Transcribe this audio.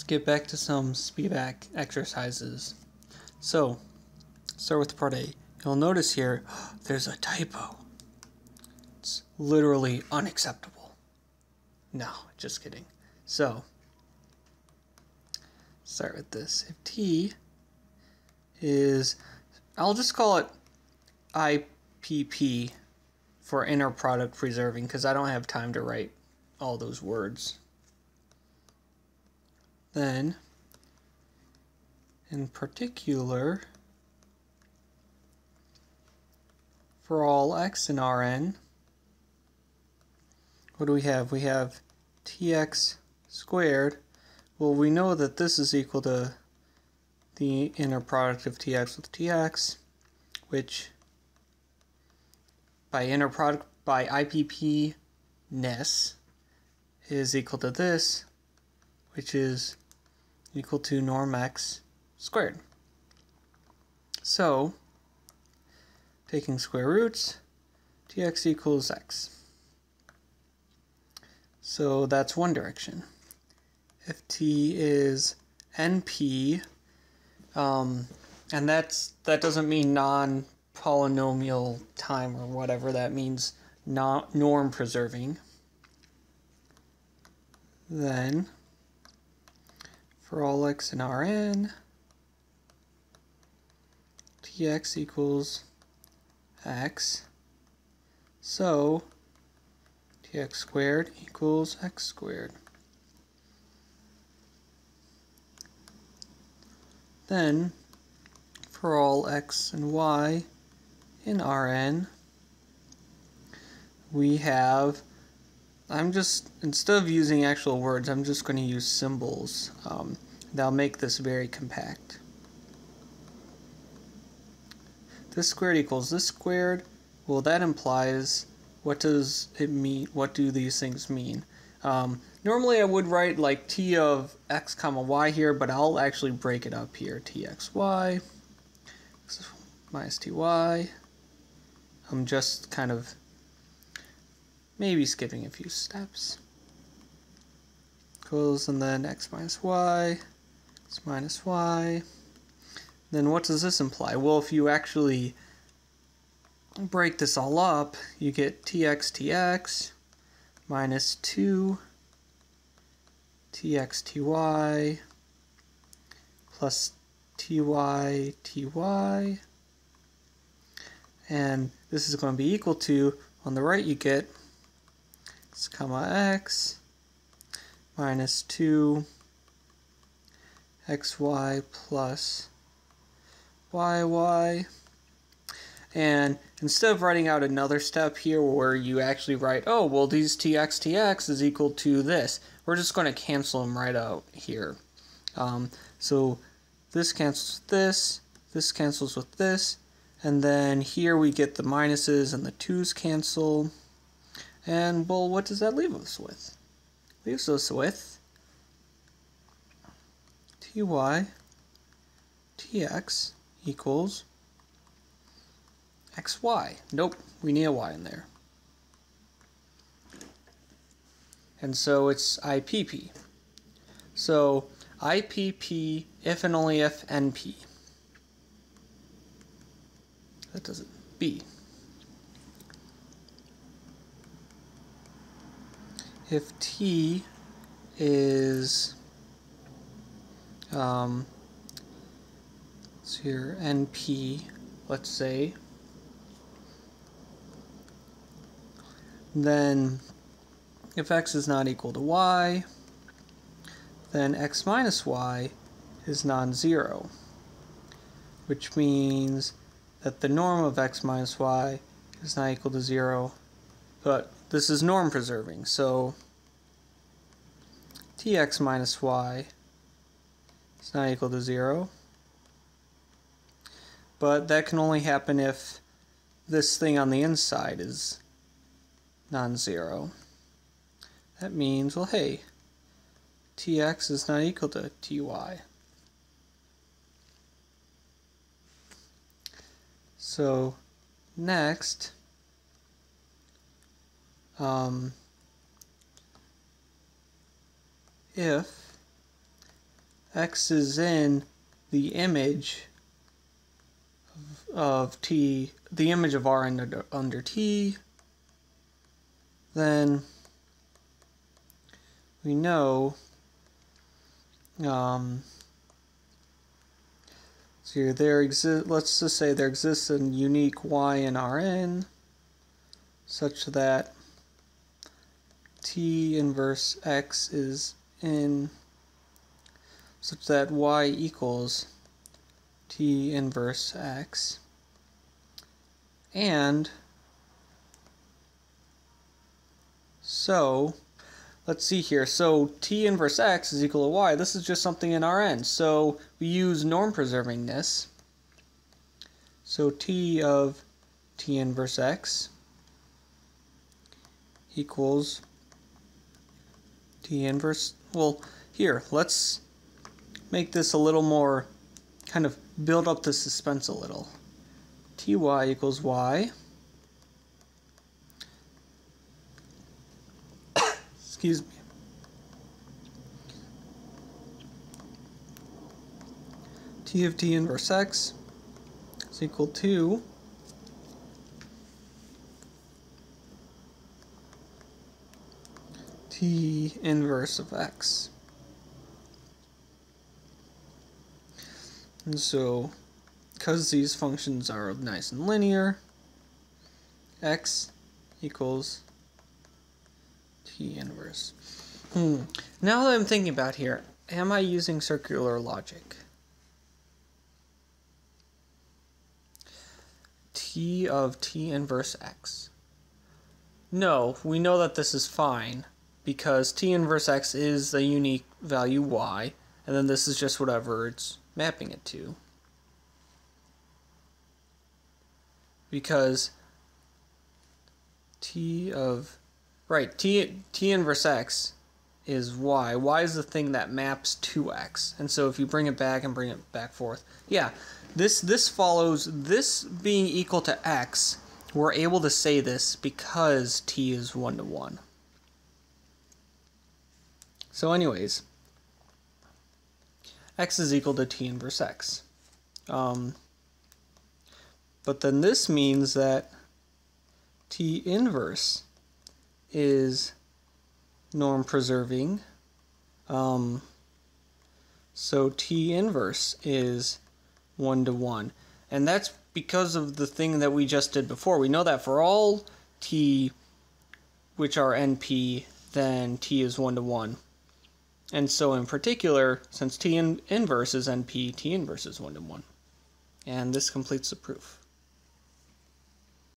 let's get back to some Spivak exercises. So, start with part A. You'll notice here there's a typo. It's literally unacceptable. No, just kidding. So, start with this. If T is, I'll just call it IPP for inner product preserving because I don't have time to write all those words. Then, in particular, for all x in Rn, what do we have? We have tx squared. Well, we know that this is equal to the inner product of tx with tx, which by inner product by IPP ness is equal to this, which is equal to norm x squared. So, taking square roots, tx equals x. So that's one direction. If t is np, um, and that's that doesn't mean non-polynomial time or whatever that means, not norm preserving. Then for all x in Rn, tx equals x. So tx squared equals x squared. Then, for all x and y in Rn, we have, I'm just, instead of using actual words, I'm just going to use symbols. Um, that'll make this very compact. This squared equals this squared. Well, that implies, what does it mean? What do these things mean? Um, normally I would write like t of x comma y here, but I'll actually break it up here. txy minus ty. I'm just kind of maybe skipping a few steps. Equals and then x minus y, x minus y. Then what does this imply? Well, if you actually break this all up, you get tx tx minus 2 tx ty plus ty ty and this is going to be equal to on the right you get x comma x minus 2 xy plus yy and instead of writing out another step here where you actually write, oh, well, these tx tx is equal to this, we're just going to cancel them right out here. Um, so this cancels with this, this cancels with this, and then here we get the minuses and the 2's cancel. And, well, what does that leave us with? Leaves us with ty tx equals xy. Nope, we need a y in there. And so it's IPP. So IPP if and only if NP. That doesn't B. If T is um, so here NP, let's say, then if x is not equal to y, then x minus y is non-zero, which means that the norm of x minus y is not equal to 0, but this is norm preserving, so tx minus y is not equal to 0, but that can only happen if this thing on the inside is non-zero. That means, well, hey, tx is not equal to ty. So next, um, if x is in the image of, t, the image of r under, under t, then we know um, so there exist. Let's just say there exists a unique y in Rn, such that t inverse x is in such that y equals t inverse x and so let's see here. So t inverse x is equal to y. This is just something in Rn. So we use norm preservingness. So t of t inverse x equals t inverse. Well, here, let's make this a little more, kind of build up the suspense a little. ty equals y. excuse me. T of t inverse x is equal to t inverse of x. And so, because these functions are nice and linear, x equals T inverse. Hmm. Now that I'm thinking about here, am I using circular logic? T of T inverse X. No, we know that this is fine because T inverse X is a unique value Y, and then this is just whatever it's mapping it to. Because T of Right, t, t inverse x is y. y is the thing that maps to x. And so if you bring it back and bring it back forth, yeah, this, this follows, this being equal to x, we're able to say this because t is 1 to 1. So anyways, x is equal to t inverse x. Um, but then this means that t inverse is norm preserving. Um, so T inverse is 1 to 1. And that's because of the thing that we just did before. We know that for all T which are NP, then T is 1 to 1. And so in particular, since T in inverse is NP, T inverse is 1 to 1. And this completes the proof.